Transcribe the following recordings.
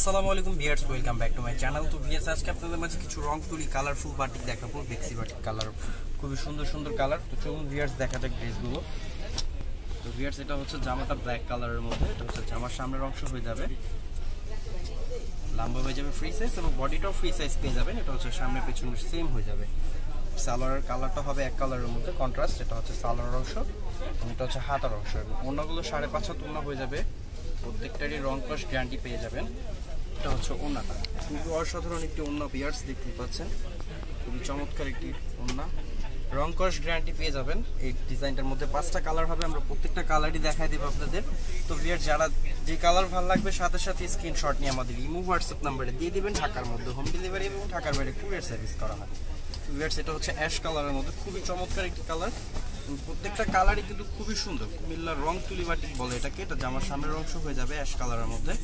আসসালামু আলাইকুম viewers welcome back to my channel. তো ভিয়ার্স আজকে আপনাদের মাঝে কিছু রং তুলি কালারফুল বাটিক দেখাবো, বেক্সি বাটিক কালার খুবই সুন্দর সুন্দর কালার তো চলুন ভিয়ার্স দেখা যাক ড্রেসগুলো। তো ভিয়ার্স এটা হচ্ছে জামাটা ব্ল্যাক কালারের মধ্যে, এটা হচ্ছে জামার সামনের অংশ হয়ে যাবে। লম্বা হয়ে যাবে ফ্রি সাইজ এবং বডিটাও ফ্রি সাইজ পেয়ে যাবেন, এটা হচ্ছে সামনে পেছনে সেম হয়ে যাবে। সালোয়ারের কালারটা হবে এক কালারের মধ্যে কন্ট্রাস্ট এটা হচ্ছে সালোয়ার অংশ এটা হচ্ছে হাতার অংশ, এবং অন্যগুলো সাড়ে পাঁচ হাত ওনা হয়ে যাবে। প্রত্যেকটারই রং প্লাস গ্যারান্টি পেয়ে যাবেন। এটা হচ্ছে ওনাটা খুবই অসাধারণ একটি ওনা বিয়ার্স দেখতে পাচ্ছেন। খুবই চমৎকার একটি ওনা রং কস গ্যারান্টি পেয়ে যাবেন। এই ডিজাইনটার মধ্যে পাঁচটা কালার হবে। আমরা প্রত্যেকটা কালারই দেখাই দেবো আপনাদের। তো বিয়ার যারা যে কালার ভালো লাগবে, সাথে সাথে স্ক্রিনশট নিয়ে আমাদের ইমো হোয়াটসঅ্যাপ নাম্বারে দিয়ে দিবেন। ঢাকার মধ্যে হোম ডেলিভারি এবং ঢাকার বাইরে কুরিয়ার সার্ভিস করা হয়। ভিউয়ার্স এটা হচ্ছে অ্যাশ কালারের মধ্যে। খুবই চমৎকার একটি কালার প্রত্যেকটা কালারই কিন্তু খুবই সুন্দর। কুমিল্লার রং তুলি বাটিক বলে এটাকে, এটা জামার সামনের অংশ হয়ে যাবে অ্যাশ কালারের মধ্যে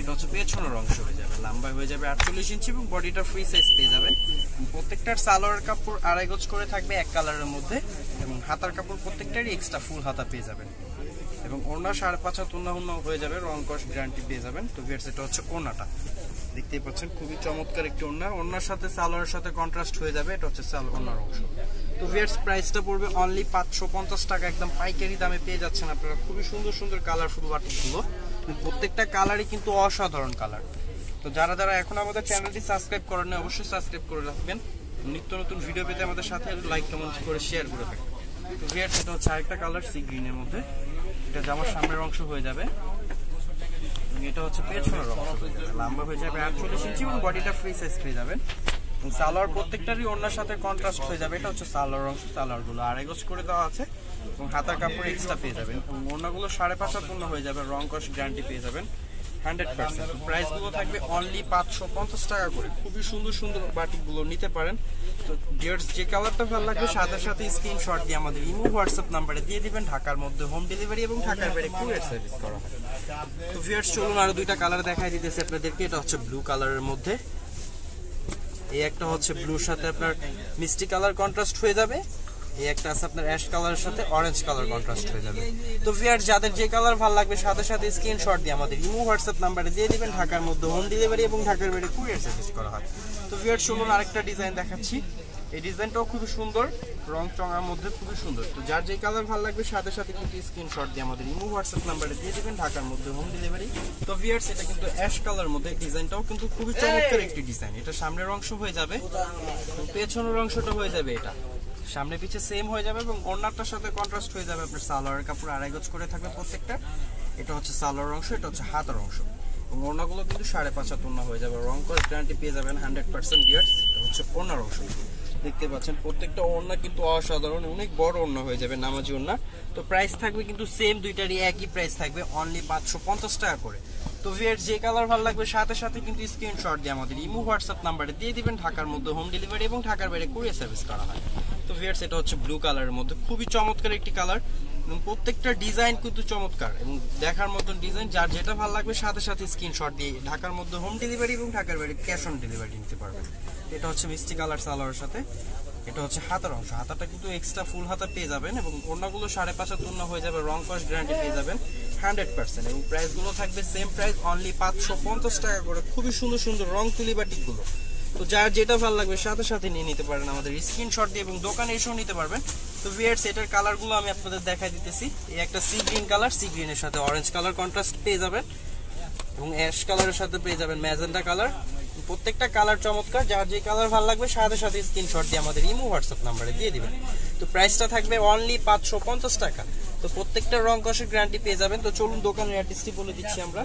এটা হচ্ছে পেছনের অংশ হয়ে যাবে লম্বা হয়ে যাবে আটচল্লিশ ইঞ্চি এবং বডিটা ফ্রি সাইজ পেয়ে যাবেন। প্রত্যেকটার সালোয়ার কাপড় আড়াই গজ করে থাকবে এক কালারের মধ্যে, এবং হাতার কাপড় প্রত্যেকটারই এক্সট্রা ফুল হাতা পেয়ে যাবেন। এবং ওনা সাড়ে পাঁচ হাত ওনা হয়ে যাবে, রং কস গ্যারান্টি পেয়ে যাবেন। তো ভিয়ার্স এটা হচ্ছে ওনাটা দেখতেই পাচ্ছেন, খুবই চমৎকার একটি ওনা ওনার সাথে সালোয়ারের সাথে কন্ট্রাস্ট হয়ে যাবে, এটা হচ্ছে সাল ওনার অংশ। তো ভিয়ার্স প্রাইসটা পড়বে অনলি পাঁচশো পঞ্চাশ টাকা। একদম পাইকারি দামে পেয়ে যাচ্ছেন আপনারা। খুবই সুন্দর সুন্দর কালার কালারফুল বাটিকগুলো প্রত্যেকটা কালারই কিন্তু অসাধারণ কালার তো যারা যারা এখন আমাদের চ্যানেলটি সাবস্ক্রাইব করেন অবশ্যই সাবস্ক্রাইব করে রাখবেন। নিত্য নতুন ভিডিও পেতে আমাদের সাথে লাইক কমেন্ট করে শেয়ার করে থাকবেন তো ভিয়ার্স এটা হচ্ছে আরেকটা কালার সি গ্রিনের মধ্যে। এটা জামার সামনের অংশ হয়ে যাবে। এটা হচ্ছে পেছনের অংশ হয়ে যাবে। লম্বা হয়ে যাবে আটচল্লিশ ইঞ্চি এবং বডিটা ফ্রি সাইজ পেয়ে যাবেন। সালোয়ার প্রত্যেকটারই অন্যের সাথে কন্ট্রাস্ট হয়ে যাবে। এটা হচ্ছে সালোয়ার অংশ সালোয়ারগুলো আড়াই গজ করে দেওয়া আছে এবং হাতার কাপড় এক্সট্রা পেয়ে যাবেন। অন্যগুলো সাড়ে পাঁচ হাত পূর্ণ হয়ে যাবে, রং কস গ্যারান্টি পেয়ে যাবেন হান্ড্রেড পার্সেন্ট প্রাইসগুলো থাকবে অনলি পাঁচশো পঞ্চাশ টাকা করে। খুবই সুন্দর সুন্দর বাটিকগুলো নিতে পারেন। তো ডিয়ার্স যে কালারটা ভালো লাগবে, সাথে সাথে স্ক্রিনশট দিয়ে আমাদের ইমো হোয়াটসঅ্যাপ নাম্বারে দিয়ে দিবেন। ঢাকার মধ্যে হোম ডেলিভারি এবং ঢাকার বাইরে কুরিয়ার সার্ভিস করা হয়। তো ভিউয়ার্স চলুন আরও দুইটা কালার দেখাই দিতেছে আপনাদেরকে। এটা হচ্ছে ব্লু কালারের মধ্যে। এই একটা হচ্ছে ব্লুর সাথে আপনার মিষ্টি কালার কন্ট্রাস্ট হয়ে যাবে। এই একটা আছে আপনার অ্যাশ কালারের সাথে অরেঞ্জ কালার কন্ট্রাস্ট হয়ে যাবে। তো ভিয়ার যাদের যে কালার ভালো লাগবে, সাথে সাথে স্ক্রিনশট দিয়ে আমাদের ইমো হোয়াটসঅ্যাপ নাম্বারে দিয়ে দিবেন। ঢাকার মধ্যে হোম ডেলিভারি এবং ঢাকার বাইরে কুরিয়ার সার্ভিস করা হয়। তো ভিয়ার শুনুন আরেকটা ডিজাইন দেখাচ্ছি। এই ডিজাইনটাও খুবই সুন্দর রং চঙার মধ্যে খুবই সুন্দর। তো যার যে কালার ভালো লাগবে সাথে সাথে কিন্তু স্ক্রিনশট দিয়ে আমাদের ইমো হোয়াটসঅ্যাপ নাম্বারে দিয়ে দিবেন ঢাকার মধ্যে হোম ডেলিভারি তো ভিয়ার্স এটা কিন্তু অ্যাশ কালার মধ্যে ডিজাইনটাও কিন্তু খুবই চমৎকার একটি ডিজাইন এটা সামনের অংশ হয়ে যাবে পেছনের অংশটা হয়ে যাবে এটা। সামনে পিছে সেম হয়ে যাবে এবং ওড়নাটার সাথে কন্ট্রাস্ট হয়ে যাবে আপনার সালোয়ারের কাপড় আড়াই গজ করে থাকবে প্রত্যেকটা। এটা হচ্ছে সালোয়ার অংশ এটা হচ্ছে হাতার অংশ। এবং ওড়নাগুলো কিন্তু সাড়ে পাঁচ হাত ওড়না হয়ে যাবে। রং করে গ্যারান্টি পেয়ে যাবেন হান্ড্রেড পার্সেন্ট বিয়ার্স এটা হচ্ছে ওড়নার অংশ। দেখতে পাচ্ছেন, প্রত্যেকটা ওড়না কিন্তু অসাধারণ, অনেক বড় ওড়না হয়ে যাবে, নামাজি ওড়না। তো প্রাইস থাকবে কিন্তু সেম দুইটারই একই প্রাইস থাকবে অনলি পাঁচশো পঞ্চাশ টাকা করে। তো ভিয়ার যে কালার ভালো লাগবে, সাথে সাথে কিন্তু স্ক্রিনশট দিয়ে আমাদের ইমো হোয়াটসঅ্যাপ নাম্বারে দিয়ে দিবেন, ঢাকার মধ্যে হোম ডেলিভারি এবং ঢাকার বাইরে কুরিয়ার সার্ভিস করা হয়। তো ভিয়ার্স এটা হচ্ছে ব্লু কালারের মধ্যে, খুবই চমৎকার একটি কালার এবং প্রত্যেকটা ডিজাইন কিন্তু চমৎকার এবং দেখার মতন ডিজাইন, যার যেটা ভালো লাগবে সাথে সাথে স্ক্রিনশট দিয়ে ঢাকার মধ্যে হোম ডেলিভারি এবং ঢাকার বাইরে ক্যাশ অন ডেলিভারি নিতে পারবেন। এটা হচ্ছে মিষ্টি কালার সালোয়ারের সাথে। এটা হচ্ছে হাতার অংশ। হাতাটা কিন্তু এক্সট্রা ফুল হাতা পেয়ে যাবেন এবং অন্যগুলো সাড়ে পাঁচ হাত হয়ে যাবে রং কস্ট গ্যারান্টি পেয়ে যাবেন হান্ড্রেড পার্সেন্ট এবং প্রাইসগুলো থাকবে সেম প্রাইস অনলি পাঁচশো পঞ্চাশ টাকা করে। খুবই সুন্দর সুন্দর রং তুলি বাটিকগুলো। তো যার যেটা ভালো লাগবে সাথে সাথে নিয়ে নিতে পারেন আমাদের স্ক্রিনশট দিয়ে এবং দোকানে এসেও নিতে পারবেন। তো ভিয়ার্স এটার কালারগুলো আমি আপনাদের দেখাই দিতেছি। এই একটা সি গ্রিন কালার সি গ্রিনের সাথে অরেঞ্জ কালার কন্ট্রাস্ট পেয়ে যাবেন এবং অ্যাশ কালারের সাথে পেয়ে যাবেন ম্যাজেন্ডা কালার প্রত্যেকটা কালার চমৎকার, যার যে কালার ভালো লাগবে সাথে সাথে স্ক্রিনশট দিয়ে আমাদের ইমো, হোয়াটসঅ্যাপ নাম্বারে দিয়ে দিবেন। তো প্রাইসটা থাকবে অনলি পাঁচশো পঞ্চাশ টাকা। তো প্রত্যেকটা রং কষের গ্যারান্টি পেয়ে যাবেন। তো চলুন দোকানের অ্যাড্রেসটি বলে দিচ্ছি আমরা।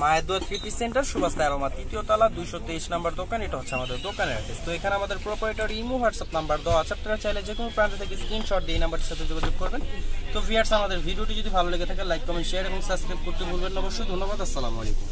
মায়ের দোয়া থ্রি সেন্টার, সুভাষ তেরোমা তৃতীয় তলা, দুইশো তেইশ নাম্বার দোকান, এটা হচ্ছে আমাদের দোকানের তো এখানে আমাদের প্রোপারেটর ইমো হোয়াটসঅ্যাপ নাম্বার দেওয়া আছে। আপনারা চাইলে যে কোনো প্রান্ত থেকে স্ক্রিনশট দিয়ে এই নাম্বারের সাথে যোগাযোগ করবেন। তো ভিয়ার্স আমাদের ভিডিওটি যদি ভালো লেগে থাকে লাইক কমেন্ট শেয়ার এবং সাবস্ক্রাইব করতে ভুলবেন না। অবশ্যই ধন্যবাদ। আসসালামু আলাইকুম।